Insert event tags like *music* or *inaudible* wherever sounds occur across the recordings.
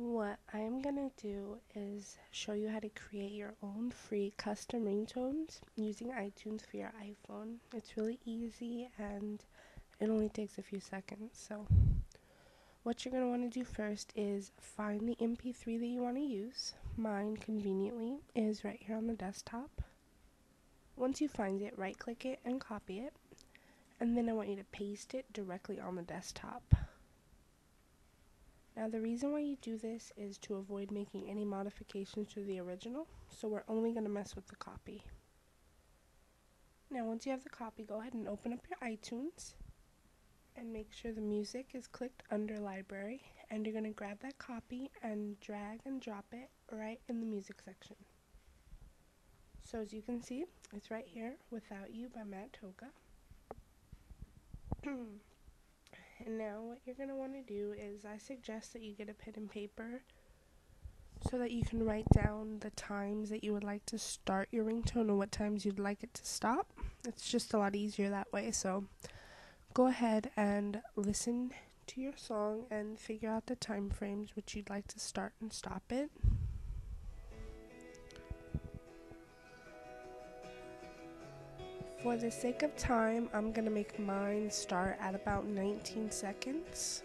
what I am gonna do is show you how to create your own free custom ringtones using iTunes for your iPhone. It's really easy and it only takes a few seconds. So, what you're gonna want to do first is find the MP3 that you want to use. Mine, conveniently, is right here on the desktop. Once you find it, right click it and copy it. And then I want you to paste it directly on the desktop. Now the reason why you do this is to avoid making any modifications to the original, so we're only going to mess with the copy. Now once you have the copy, go ahead and open up your iTunes and make sure the music is clicked under library and you're going to grab that copy and drag and drop it right in the music section. So as you can see, it's right here, Without You by Matt Toka. *clears throat* And now what you're going to want to do is I suggest that you get a pen and paper so that you can write down the times that you would like to start your ringtone and what times you'd like it to stop. It's just a lot easier that way. So go ahead and listen to your song and figure out the time frames which you'd like to start and stop it. For the sake of time, I'm going to make mine start at about 19 seconds.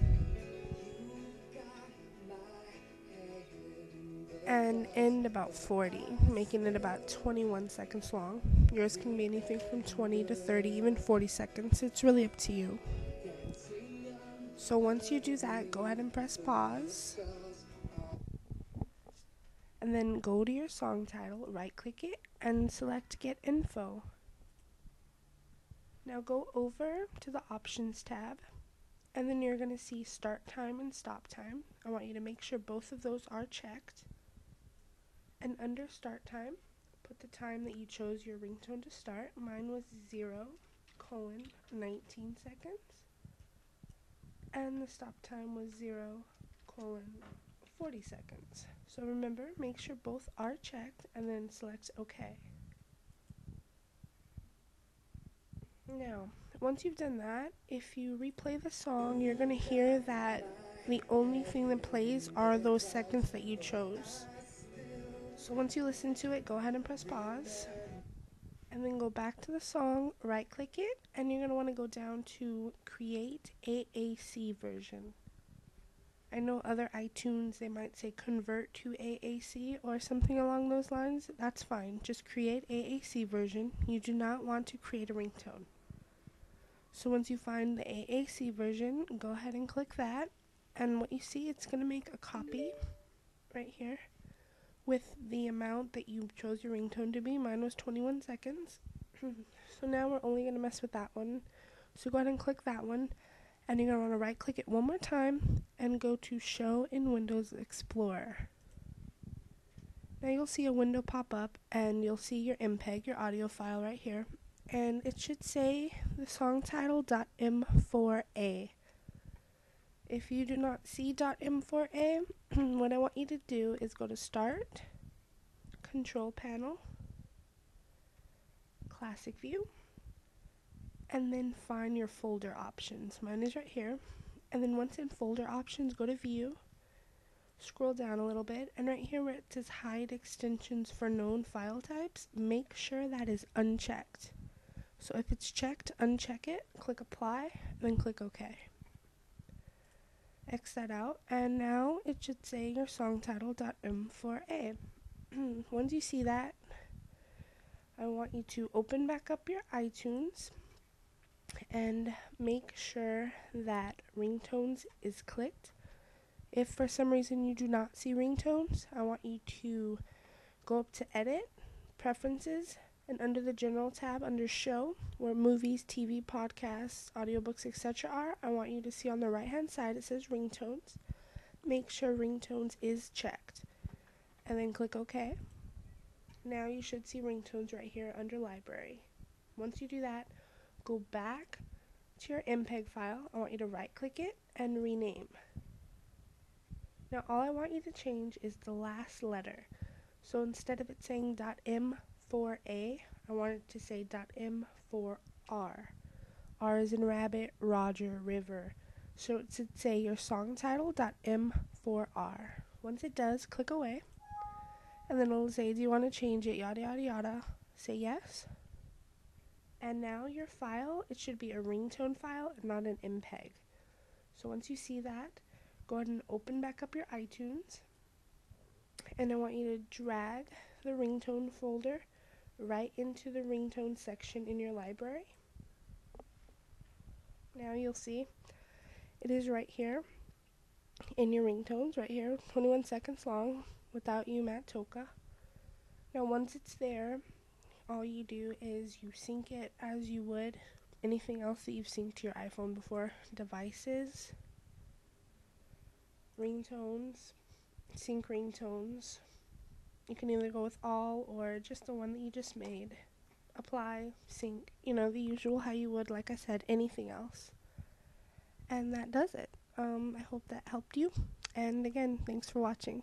And end about 40, making it about 21 seconds long. Yours can be anything from 20 to 30, even 40 seconds. It's really up to you. So once you do that, go ahead and press pause. And then go to your song title, right click it, and select Get Info. Now go over to the options tab and then you're going to see start time and stop time. I want you to make sure both of those are checked. And under start time, put the time that you chose your ringtone to start. Mine was 0 colon 19 seconds. And the stop time was 0 colon 40 seconds. So remember, make sure both are checked and then select OK. Now, once you've done that, if you replay the song, you're going to hear that the only thing that plays are those seconds that you chose. So once you listen to it, go ahead and press pause. And then go back to the song, right click it, and you're going to want to go down to Create AAC version. I know other iTunes, they might say convert to AAC or something along those lines. That's fine. Just create AAC version. You do not want to create a ringtone. So once you find the AAC version, go ahead and click that. And what you see, it's going to make a copy right here with the amount that you chose your ringtone to be. Mine was 21 seconds. *clears throat* so now we're only going to mess with that one. So go ahead and click that one. And you're going to want to right click it one more time and go to Show in Windows Explorer. Now you'll see a window pop up and you'll see your MPEG, your audio file right here and it should say the song title .m4a. If you do not see .m4a, *clears throat* what I want you to do is go to Start, Control Panel, Classic View, and then find your folder options. Mine is right here. And then once in folder options, go to View, scroll down a little bit, and right here where it says Hide Extensions for Known File Types, make sure that is unchecked. So if it's checked, uncheck it, click apply, then click OK. X that out, and now it should say your song title.m4a. *clears throat* Once you see that, I want you to open back up your iTunes and make sure that ringtones is clicked. If for some reason you do not see ringtones, I want you to go up to edit, preferences, and under the general tab under show where movies tv podcasts audiobooks etc are i want you to see on the right hand side it says ringtones. Make sure ringtones is checked. And then click ok. Now you should see ringtones right here under library. Once you do that go back to your mpeg file. I want you to right click it and rename. Now all i want you to change is the last letter. So instead of it saying .m 4a, I wanted to say .m4r. R is in rabbit, Roger, river. So it should say your song title .m4r. Once it does, click away. And then it'll say, Do you want to change it? Yada, yada, yada. Say yes. And now your file, it should be a ringtone file and not an MPEG. So once you see that, go ahead and open back up your iTunes. And I want you to drag the ringtone folder right into the ringtone section in your library. Now you'll see it is right here in your ringtones, right here, 21 seconds long, without you, Matt Toka. Now, once it's there, all you do is you sync it as you would anything else that you've synced to your iPhone before. Devices, ringtones, sync ringtones. You can either go with all or just the one that you just made. Apply, sync, you know, the usual how you would, like I said, anything else. And that does it. Um, I hope that helped you. And again, thanks for watching.